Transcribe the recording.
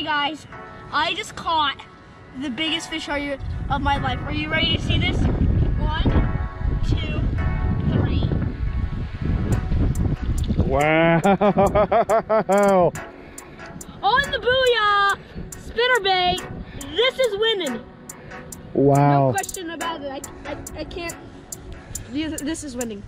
Hey guys, I just caught the biggest fish are you of my life. Are you ready to see this? One, two, three. Wow. On the booyah! spinnerbait. This is winning. Wow! No question about it. I, I, I can't. This is winning.